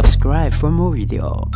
Subscribe for more video.